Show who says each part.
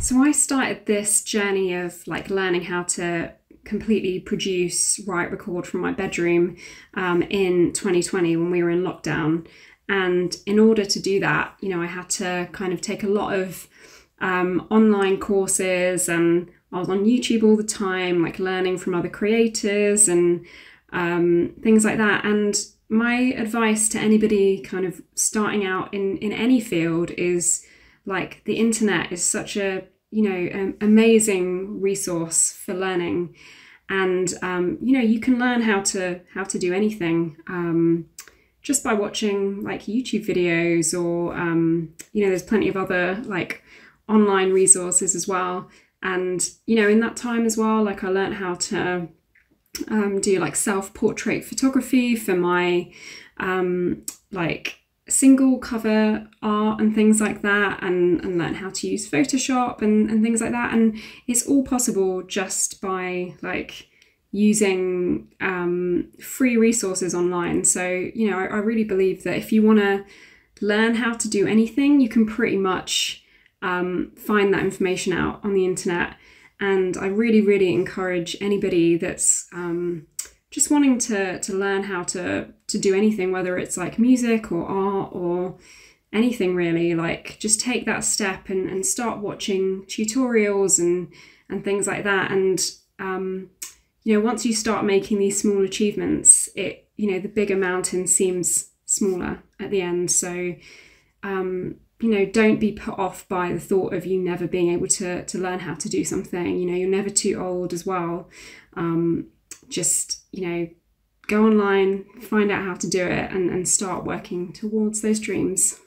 Speaker 1: So I started this journey of like learning how to completely produce, write, record from my bedroom um, in 2020 when we were in lockdown. And in order to do that, you know, I had to kind of take a lot of um, online courses and I was on YouTube all the time, like learning from other creators and um, things like that. And my advice to anybody kind of starting out in, in any field is like the internet is such a you know um, amazing resource for learning. And um, you know you can learn how to how to do anything um, just by watching like youtube videos or um, you know there's plenty of other like online resources as well. And you know in that time as well like i learned how to um, do like self portrait photography for my like single cover art and things like that and, and learn how to use Photoshop and, and things like that. And it's all possible just by like using um, free resources online. So, you know, I, I really believe that if you want to learn how to do anything, you can pretty much um, find that information out on the internet. And I really, really encourage anybody that's um, just wanting to to learn how to to do anything, whether it's like music or art or anything really, like just take that step and, and start watching tutorials and and things like that. And um, you know, once you start making these small achievements, it you know the bigger mountain seems smaller at the end. So um, you know, don't be put off by the thought of you never being able to to learn how to do something. You know, you're never too old as well. Um, just you know go online find out how to do it and, and start working towards those dreams